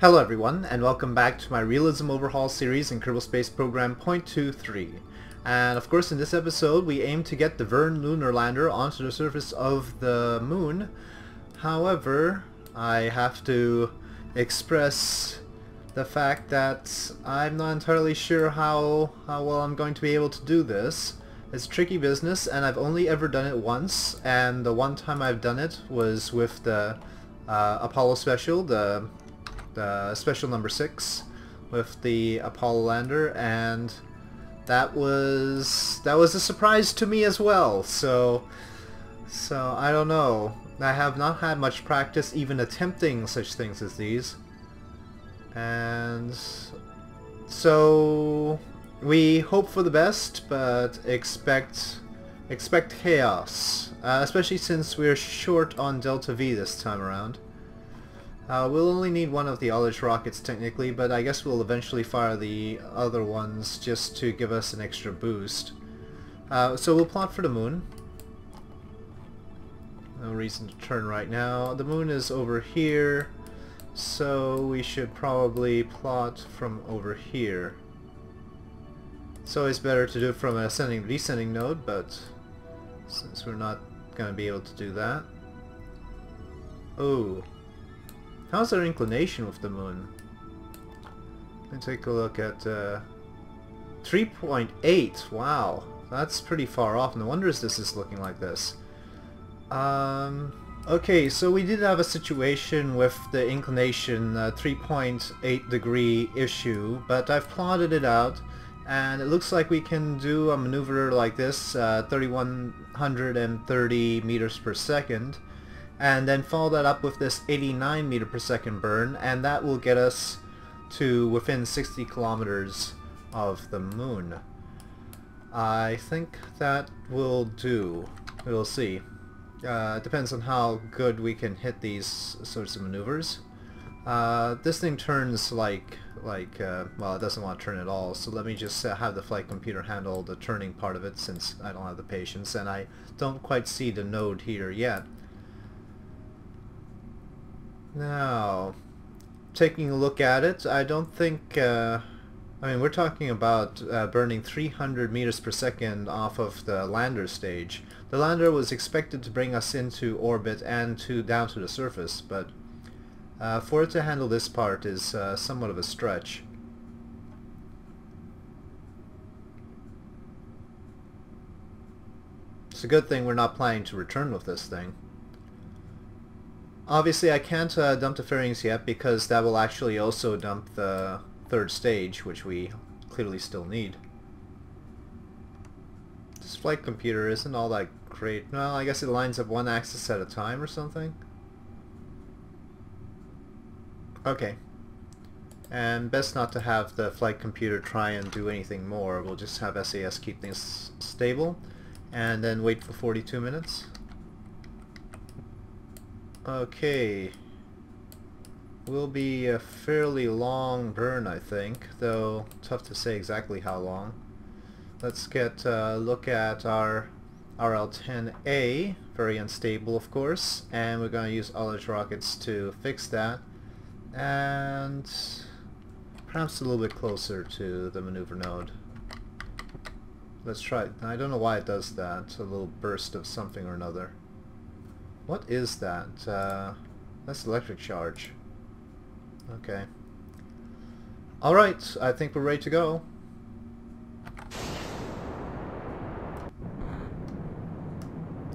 Hello everyone, and welcome back to my Realism Overhaul series in Kerbal Space Program .23. And of course in this episode we aim to get the Verne Lunar Lander onto the surface of the moon. However, I have to express the fact that I'm not entirely sure how, how well I'm going to be able to do this. It's tricky business and I've only ever done it once and the one time I've done it was with the uh, Apollo Special, the uh, special number six with the Apollo lander and that was that was a surprise to me as well. So so I don't know. I have not had much practice even attempting such things as these. And so we hope for the best but expect expect chaos uh, especially since we're short on Delta V this time around uh, we'll only need one of the Ullage rockets technically, but I guess we'll eventually fire the other ones just to give us an extra boost. Uh, so we'll plot for the moon. No reason to turn right now. The moon is over here, so we should probably plot from over here. It's always better to do it from an ascending descending node, but since we're not going to be able to do that. Oh, How's our inclination with the moon? Let me take a look at uh, 3.8. Wow, that's pretty far off. No wonder this is looking like this. Um, okay, so we did have a situation with the inclination uh, 3.8 degree issue, but I've plotted it out and it looks like we can do a maneuver like this, uh, 3130 meters per second and then follow that up with this 89 meter per second burn and that will get us to within 60 kilometers of the moon. I think that will do. We'll see. Uh, depends on how good we can hit these sorts of maneuvers. Uh, this thing turns like, like uh, well it doesn't want to turn at all, so let me just have the flight computer handle the turning part of it since I don't have the patience and I don't quite see the node here yet. Now, taking a look at it, I don't think, uh, I mean, we're talking about uh, burning 300 meters per second off of the lander stage. The lander was expected to bring us into orbit and to down to the surface, but uh, for it to handle this part is uh, somewhat of a stretch. It's a good thing we're not planning to return with this thing. Obviously I can't uh, dump the fairings yet because that will actually also dump the third stage, which we clearly still need. This flight computer isn't all that great. Well, I guess it lines up one axis at a time or something. Okay. And best not to have the flight computer try and do anything more. We'll just have SAS keep things stable and then wait for 42 minutes. Okay. Will be a fairly long burn, I think, though tough to say exactly how long. Let's get a look at our RL-10A, very unstable of course, and we're going to use Ullage rockets to fix that, and perhaps a little bit closer to the maneuver node. Let's try it. I don't know why it does that, a little burst of something or another. What is that? Uh, that's electric charge. Okay. Alright, I think we're ready to go.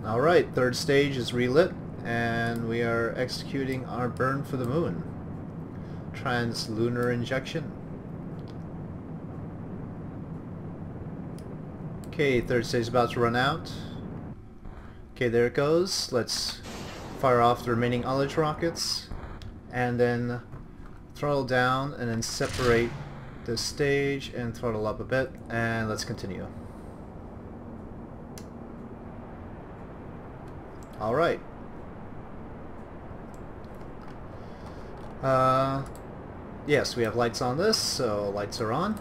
Alright, third stage is relit, and we are executing our burn for the moon. Trans-lunar injection. Okay, third stage is about to run out. Okay, there it goes. Let's fire off the remaining Ullage rockets and then throttle down and then separate the stage and throttle up a bit and let's continue. Alright. Uh, yes, we have lights on this, so lights are on.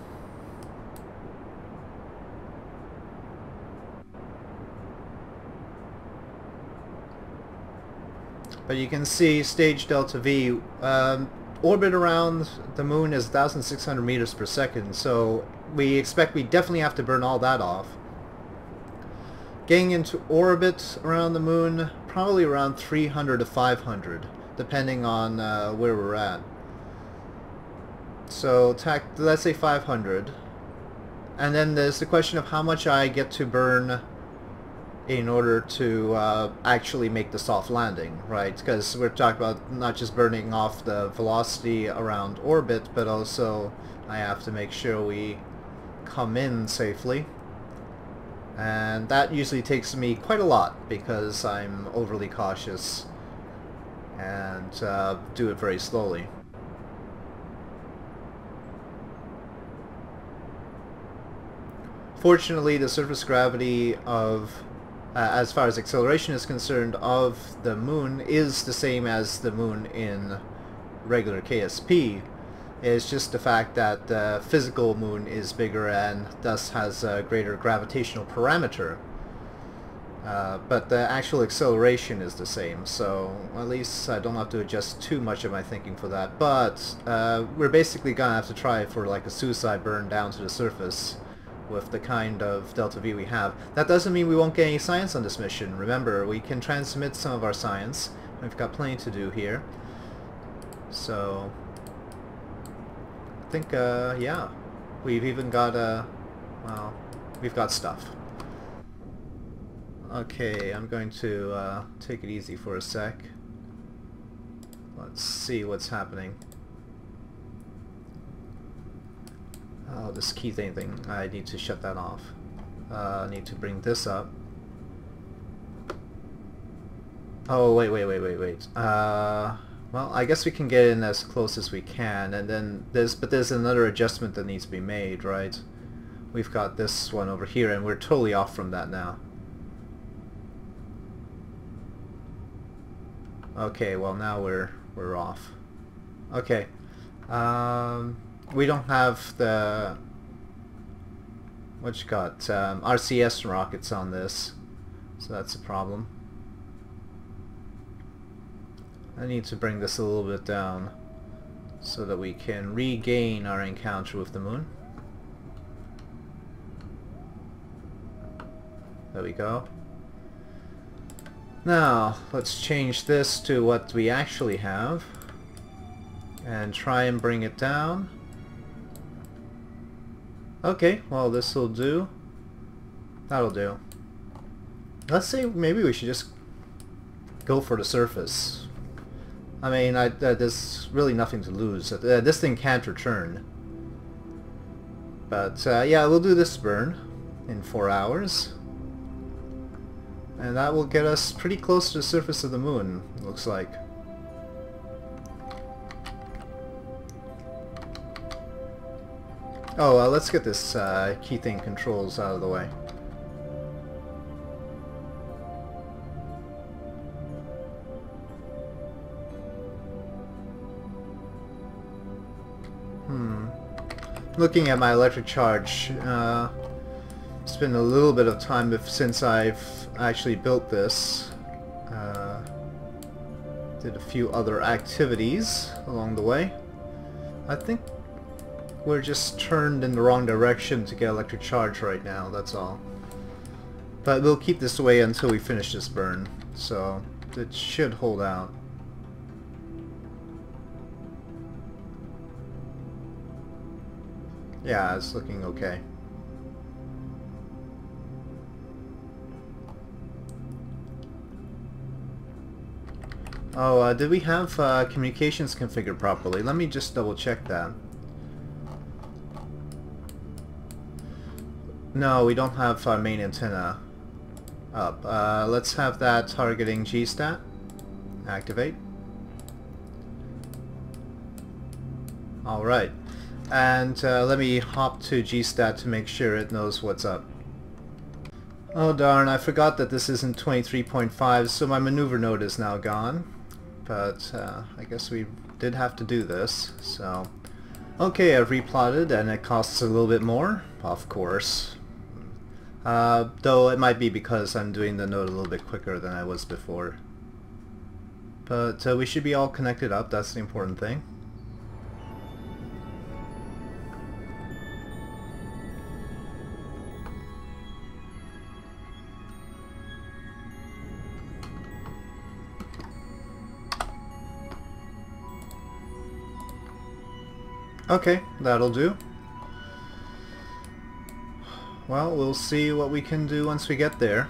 But you can see stage delta V, um, orbit around the moon is 1,600 meters per second, so we expect we definitely have to burn all that off. Getting into orbit around the moon, probably around 300 to 500, depending on uh, where we're at. So let's say 500. And then there's the question of how much I get to burn in order to uh, actually make the soft landing, right? Because we're talking about not just burning off the velocity around orbit, but also I have to make sure we come in safely. And that usually takes me quite a lot because I'm overly cautious and uh, do it very slowly. Fortunately, the surface gravity of uh, as far as acceleration is concerned, of the moon is the same as the moon in regular KSP. It's just the fact that the physical moon is bigger and thus has a greater gravitational parameter. Uh, but the actual acceleration is the same, so at least I don't have to adjust too much of my thinking for that. But uh, we're basically gonna have to try for like a suicide burn down to the surface with the kind of delta V we have. That doesn't mean we won't get any science on this mission. Remember, we can transmit some of our science. We've got plenty to do here. So, I think, uh, yeah. We've even got, uh, well, we've got stuff. Okay, I'm going to uh, take it easy for a sec. Let's see what's happening. Oh, this Kethane thing. I need to shut that off. Uh, I need to bring this up. Oh, wait, wait, wait, wait, wait. Uh, well, I guess we can get in as close as we can, and then there's, but there's another adjustment that needs to be made, right? We've got this one over here, and we're totally off from that now. Okay, well now we're, we're off. Okay. Um, we don't have the what you got um, RCS rockets on this so that's a problem. I need to bring this a little bit down so that we can regain our encounter with the moon. There we go. Now let's change this to what we actually have and try and bring it down Okay, well this will do. That'll do. Let's say maybe we should just go for the surface. I mean, I, uh, there's really nothing to lose. Uh, this thing can't return. But uh, yeah, we'll do this burn in four hours. And that will get us pretty close to the surface of the moon, looks like. Oh, uh, let's get this uh, Kethane controls out of the way. Hmm. Looking at my electric charge, uh, it's been a little bit of time if, since I've actually built this. Uh, did a few other activities along the way. I think we're just turned in the wrong direction to get electric charge right now, that's all. But we'll keep this away until we finish this burn, so it should hold out. Yeah, it's looking okay. Oh, uh, did we have uh, communications configured properly? Let me just double check that. No, we don't have our main antenna up. Uh, let's have that targeting GSTAT. Activate. Alright. And uh, let me hop to GSTAT to make sure it knows what's up. Oh darn, I forgot that this isn't 23.5, so my maneuver node is now gone. But uh, I guess we did have to do this, so... Okay, I've replotted and it costs a little bit more, of course. Uh, though it might be because I'm doing the node a little bit quicker than I was before. But uh, we should be all connected up, that's the important thing. Okay, that'll do. Well, we'll see what we can do once we get there.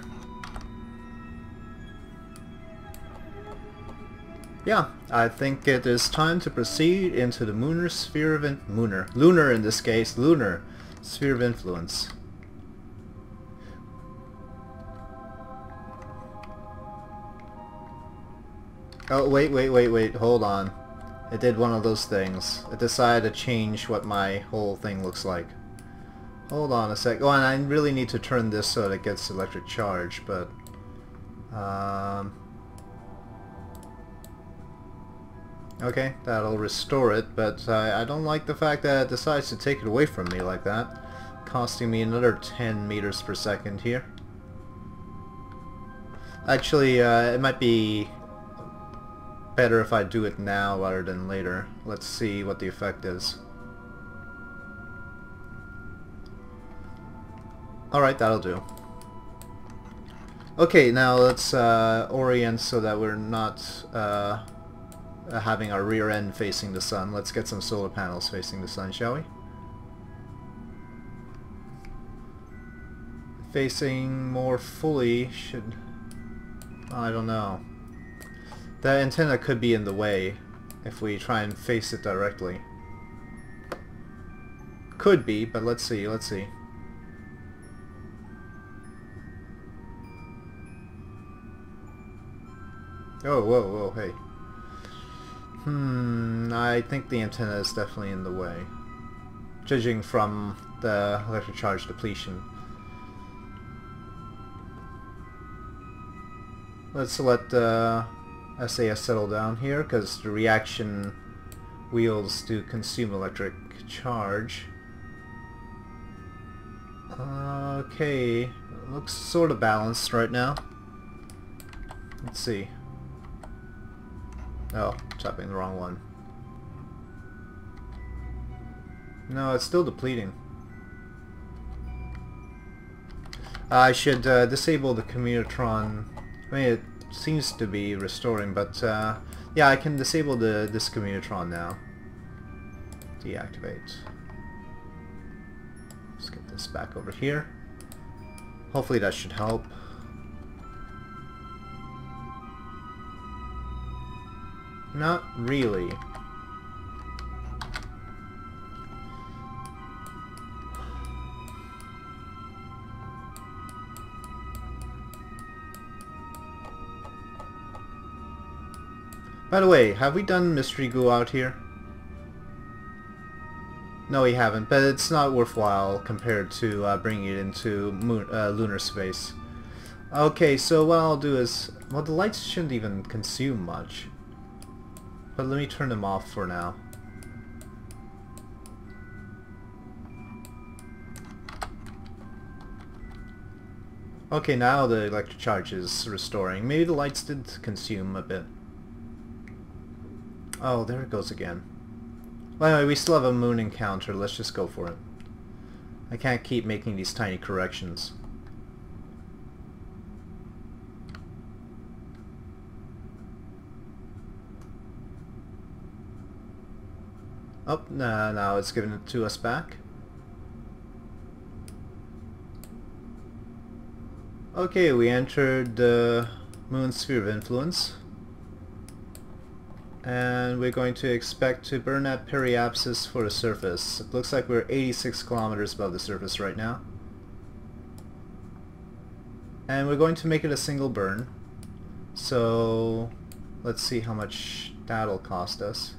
Yeah, I think it is time to proceed into the Mooner sphere of in. Lunar in this case, lunar sphere of influence. Oh, wait, wait, wait, wait, hold on. It did one of those things. It decided to change what my whole thing looks like. Hold on a sec. Oh, and I really need to turn this so that it gets electric charge, but... Um, okay, that'll restore it, but I, I don't like the fact that it decides to take it away from me like that. Costing me another 10 meters per second here. Actually, uh, it might be better if I do it now rather than later. Let's see what the effect is. Alright, that'll do. Okay, now let's uh, orient so that we're not uh, having our rear end facing the sun. Let's get some solar panels facing the sun, shall we? Facing more fully should... I don't know. The antenna could be in the way if we try and face it directly. Could be, but let's see, let's see. Oh, whoa, whoa, hey. Hmm, I think the antenna is definitely in the way. Judging from the electric charge depletion. Let's let the SAS settle down here because the reaction wheels do consume electric charge. Okay, looks sort of balanced right now. Let's see. Oh, tapping the wrong one. No, it's still depleting. I should uh, disable the Communotron. I mean, it seems to be restoring, but uh, yeah, I can disable the this Communotron now. Deactivate. Let's get this back over here. Hopefully that should help. Not really. By the way, have we done Mystery Goo out here? No, we haven't, but it's not worthwhile compared to uh, bringing it into moon, uh, lunar space. Okay, so what I'll do is... Well, the lights shouldn't even consume much. But let me turn them off for now. Okay, now the electric charge is restoring. Maybe the lights did consume a bit. Oh, there it goes again. Well, anyway, we still have a moon encounter. Let's just go for it. I can't keep making these tiny corrections. Oh, no, now it's giving it to us back. Okay, we entered the moon sphere of influence. And we're going to expect to burn at periapsis for the surface. It looks like we're 86 kilometers above the surface right now. And we're going to make it a single burn. So let's see how much that'll cost us.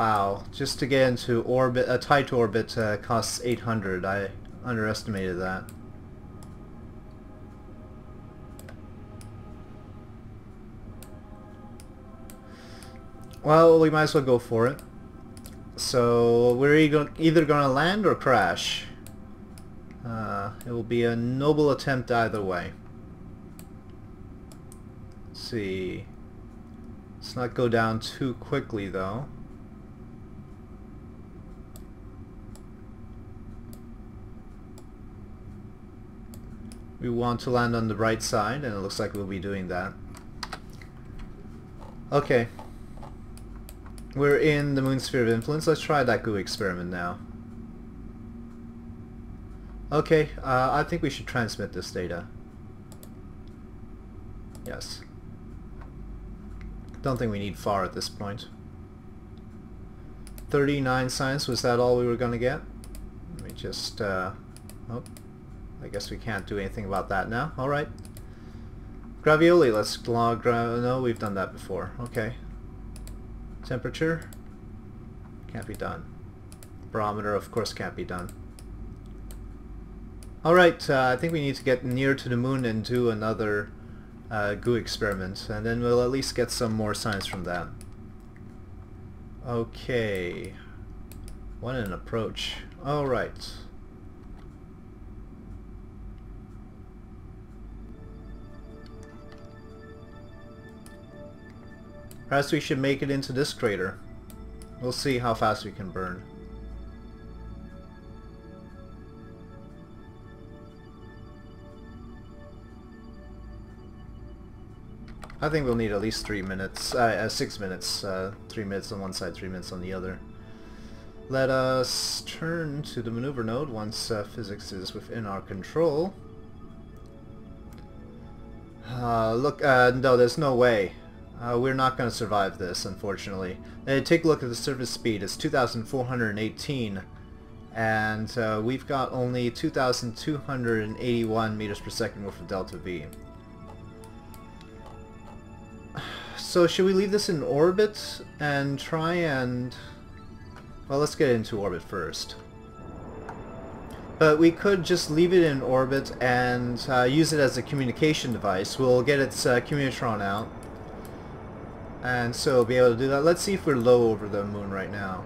Wow, just to get into orbit, a tight orbit uh, costs 800. I underestimated that. Well, we might as well go for it. So, we're either going to land or crash. Uh, it will be a noble attempt either way. Let's see. Let's not go down too quickly though. We want to land on the right side, and it looks like we'll be doing that. Okay. We're in the moon sphere of influence. Let's try that goo experiment now. Okay, uh, I think we should transmit this data. Yes. Don't think we need far at this point. 39 science, was that all we were going to get? Let me just, uh, oh, I guess we can't do anything about that now. Alright. Gravioli, let's log, no, we've done that before. Okay. Temperature? Can't be done. Barometer, of course, can't be done. Alright, uh, I think we need to get near to the moon and do another uh, goo experiment, and then we'll at least get some more science from that. Okay. What an approach. Alright. Perhaps we should make it into this crater. We'll see how fast we can burn. I think we'll need at least three minutes, uh, uh, six minutes, uh, three minutes on one side, three minutes on the other. Let us turn to the maneuver node once uh, physics is within our control. Uh, look, uh, no, there's no way. We're not going to survive this, unfortunately. take a look at the surface speed. It's 2,418 and we've got only 2,281 meters per second worth of delta V. So should we leave this in orbit and try and... Well, let's get into orbit first. But we could just leave it in orbit and uh, use it as a communication device. We'll get its uh, Communotron out. And so be able to do that. Let's see if we're low over the moon right now.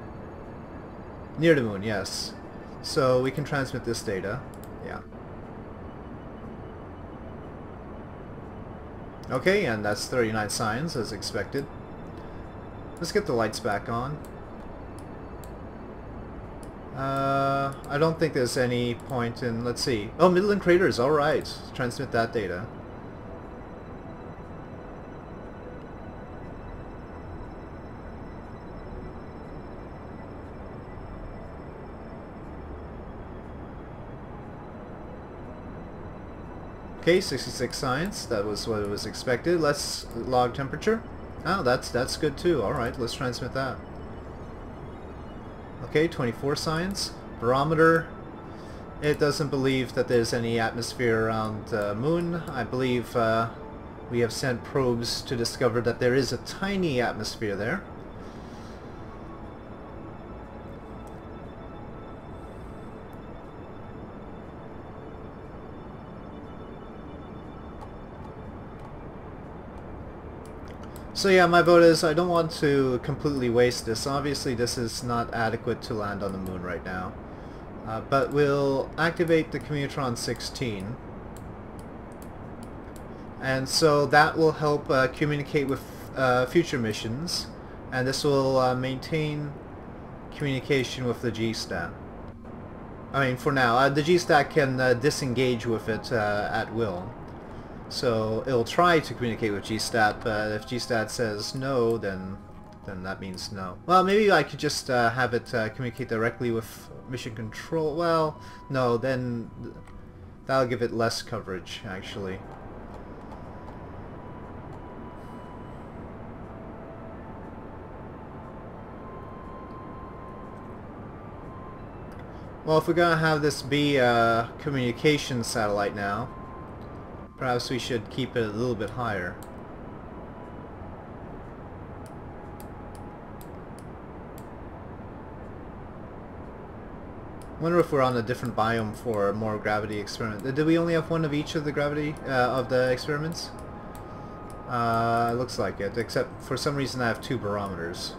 Near the moon, yes. So we can transmit this data. Yeah. Okay, and that's 39 signs as expected. Let's get the lights back on. Uh, I don't think there's any point in, let's see. Oh, Midland Craters, alright. Transmit that data. Okay, 66 science. That was what was expected. Let's log temperature. Oh, that's that's good too. All right, let's transmit that. Okay, 24 science. Barometer. It doesn't believe that there's any atmosphere around the uh, moon. I believe uh, we have sent probes to discover that there is a tiny atmosphere there. So yeah, my vote is I don't want to completely waste this. Obviously this is not adequate to land on the moon right now. Uh, but we'll activate the Communotron 16. And so that will help uh, communicate with uh, future missions. And this will uh, maintain communication with the G-Stat. I mean, for now. Uh, the G-Stat can uh, disengage with it at will. So it'll try to communicate with GStat, but if GStat says no, then then that means no. Well, maybe I could just uh, have it uh, communicate directly with mission control. Well, no, then that'll give it less coverage, actually. Well, if we're gonna have this be a communication satellite now, Perhaps we should keep it a little bit higher. wonder if we're on a different biome for more gravity experiment. Did we only have one of each of the gravity uh, of the experiments? Uh, looks like it, except for some reason I have two barometers.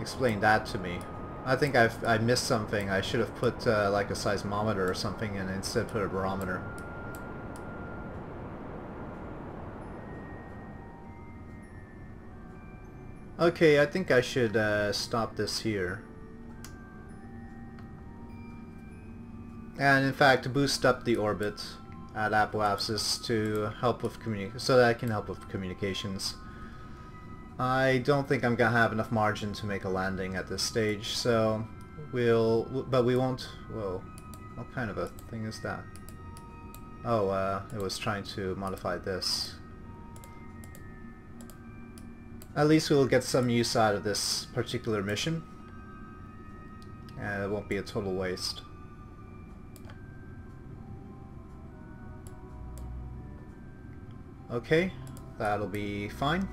Explain that to me. I think I've I missed something. I should have put uh, like a seismometer or something and instead put a barometer. Okay, I think I should uh, stop this here. And in fact, boost up the orbit at Apoapsis to help with communi so that I can help with communications. I don't think I'm gonna have enough margin to make a landing at this stage, so we'll, but we won't, whoa, what kind of a thing is that? Oh, uh, it was trying to modify this. At least we'll get some use out of this particular mission. And it won't be a total waste. Okay, that'll be fine.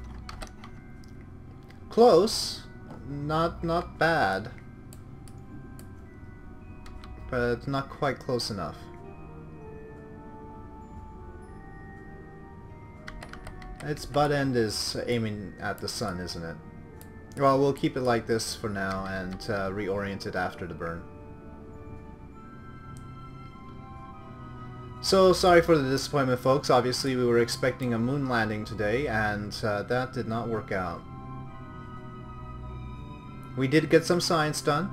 Close. Not not bad. But not quite close enough. Its butt end is aiming at the sun, isn't it? Well, we'll keep it like this for now and uh, reorient it after the burn. So, sorry for the disappointment folks. Obviously we were expecting a moon landing today and uh, that did not work out. We did get some science done,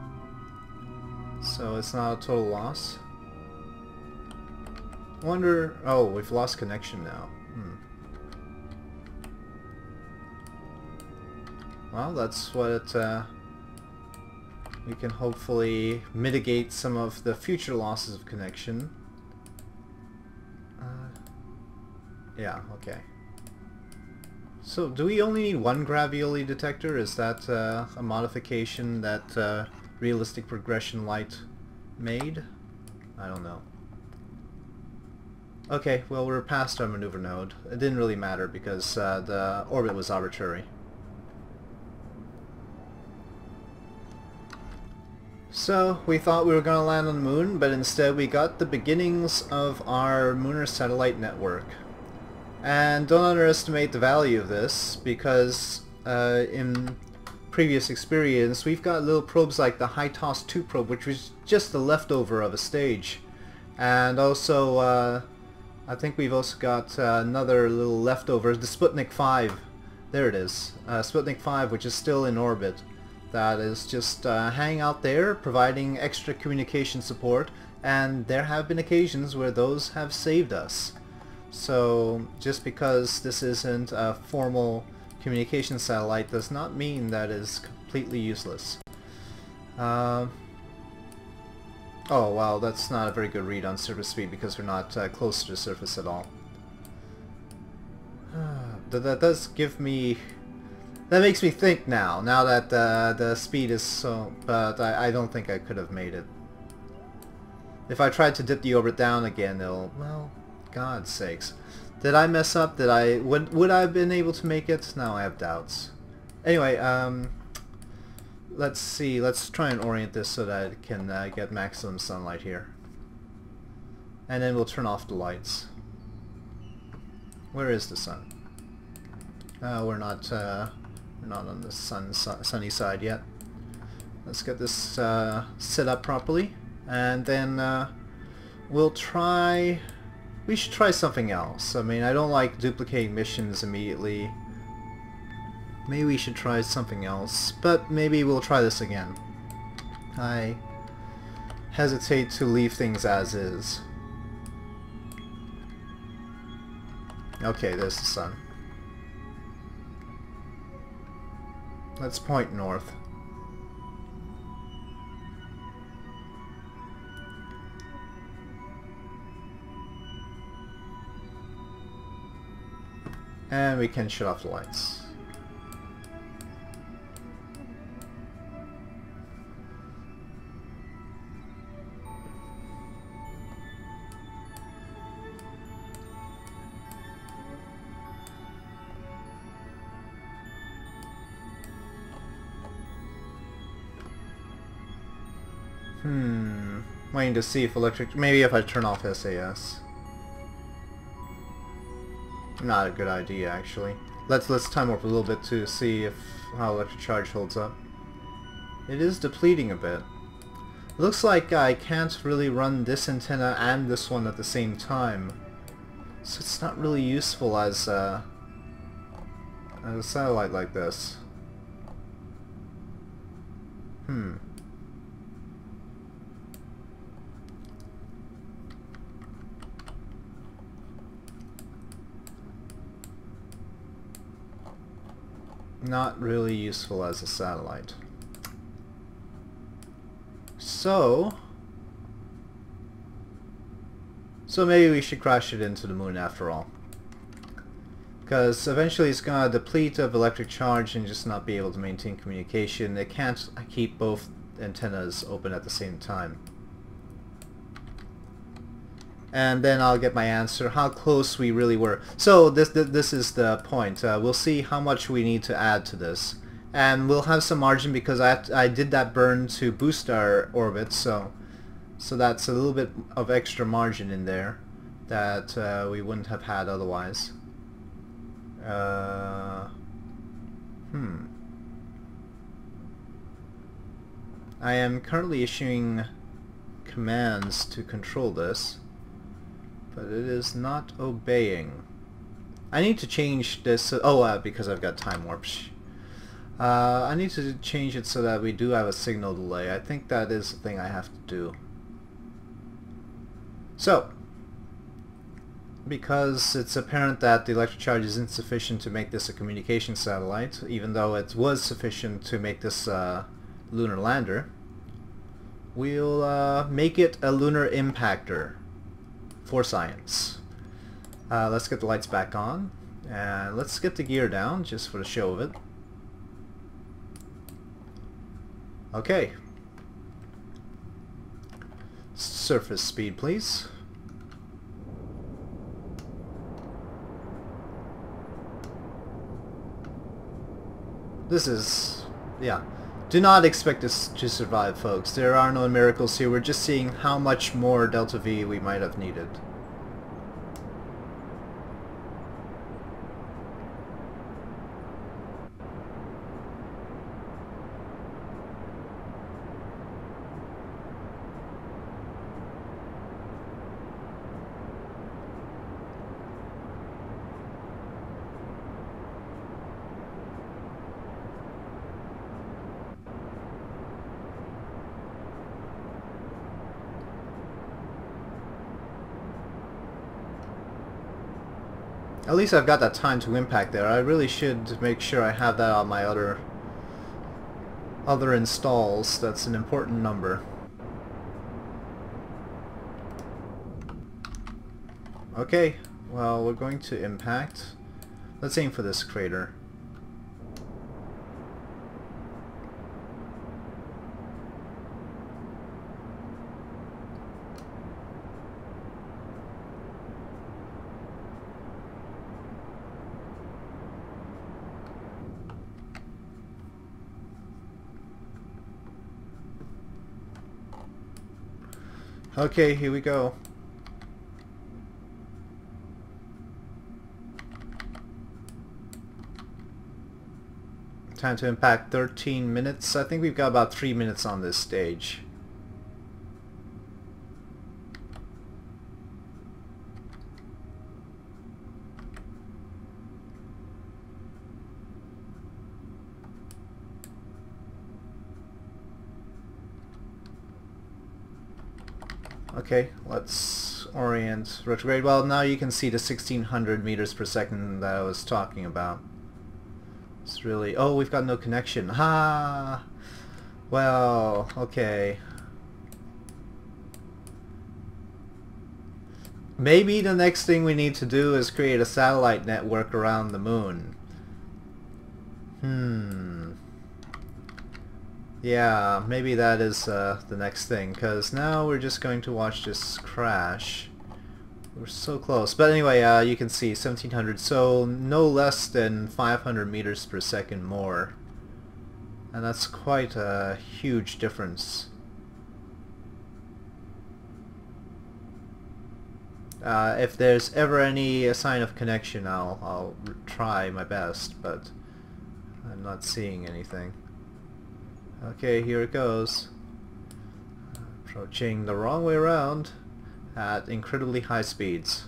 so it's not a total loss. Wonder... Oh, we've lost connection now. Well, that's what uh, we can hopefully mitigate some of the future losses of connection. Uh, yeah, okay. So, do we only need one gravioli detector? Is that uh, a modification that uh, Realistic Progression Lite made? I don't know. Okay, well we're past our maneuver node. It didn't really matter because uh, the orbit was arbitrary. So, we thought we were going to land on the moon, but instead we got the beginnings of our Lunar Satellite Network. And don't underestimate the value of this, because uh, in previous experience we've got little probes like the HITOS 2 probe, which was just the leftover of a stage. And also, uh, I think we've also got uh, another little leftover, the Sputnik 5. There it is. Uh, Sputnik 5, which is still in orbit that is just uh, hanging out there providing extra communication support and there have been occasions where those have saved us. So just because this isn't a formal communication satellite does not mean that is completely useless. Uh, oh wow, that's not a very good read on surface speed because we're not uh, close to the surface at all. that does give me that makes me think now, now that uh, the speed is so... But I, I don't think I could have made it. If I tried to dip the orbit down again, it'll... Well, God's sakes. Did I mess up? Did I... Would, would I have been able to make it? Now I have doubts. Anyway, um... Let's see. Let's try and orient this so that it can uh, get maximum sunlight here. And then we'll turn off the lights. Where is the sun? Uh, we're not... Uh, not on the sun, sunny side yet. Let's get this uh, set up properly. And then uh, we'll try... We should try something else. I mean, I don't like duplicating missions immediately. Maybe we should try something else. But maybe we'll try this again. I hesitate to leave things as is. Okay, there's the sun. Let's point north. And we can shut off the lights. Waiting to see if electric... Maybe if I turn off SAS. Not a good idea, actually. Let's let's time up a little bit to see if how electric charge holds up. It is depleting a bit. Looks like I can't really run this antenna and this one at the same time. So it's not really useful as, uh, as a satellite like this. Hmm. Not really useful as a satellite. So... So maybe we should crash it into the moon after all. Because eventually it's going to deplete of electric charge and just not be able to maintain communication. It can't keep both antennas open at the same time. And then I'll get my answer, how close we really were. So this this is the point. Uh, we'll see how much we need to add to this. And we'll have some margin because I, I did that burn to boost our orbit, so so that's a little bit of extra margin in there that uh, we wouldn't have had otherwise. Uh, hmm. I am currently issuing commands to control this, but it is not obeying. I need to change this, oh, uh, because I've got time warps. Uh, I need to change it so that we do have a signal delay. I think that is the thing I have to do. So, because it's apparent that the electric charge is insufficient to make this a communication satellite, even though it was sufficient to make this uh, lunar lander, we'll uh, make it a lunar impactor for science. Uh, let's get the lights back on, and let's get the gear down just for the show of it. Okay. Surface speed, please. This is... yeah. Do not expect us to survive, folks. There are no miracles here. We're just seeing how much more Delta V we might have needed. At least I've got that time to impact there. I really should make sure I have that on my other other installs. That's an important number. Okay, well we're going to impact. Let's aim for this crater. Okay, here we go. Time to impact 13 minutes. I think we've got about 3 minutes on this stage. Okay, let's orient retrograde. Well, now you can see the 1600 meters per second that I was talking about. It's really... Oh, we've got no connection. Ha! Well, okay. Maybe the next thing we need to do is create a satellite network around the moon. Hmm. Yeah, maybe that is uh, the next thing, because now we're just going to watch this crash. We're so close. But anyway, uh, you can see 1700, so no less than 500 meters per second more. And that's quite a huge difference. Uh, if there's ever any sign of connection, I'll, I'll try my best, but I'm not seeing anything. Okay, here it goes. Approaching the wrong way around at incredibly high speeds.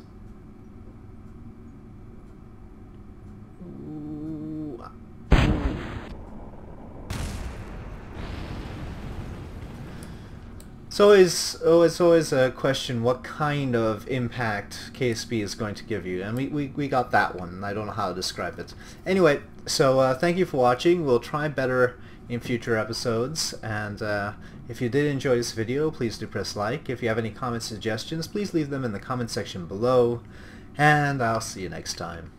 It's always oh, it's always a question what kind of impact KSP is going to give you, and we, we, we got that one. I don't know how to describe it. Anyway, so uh, thank you for watching. We'll try better in future episodes, and uh, if you did enjoy this video, please do press like. If you have any comments, suggestions, please leave them in the comment section below, and I'll see you next time.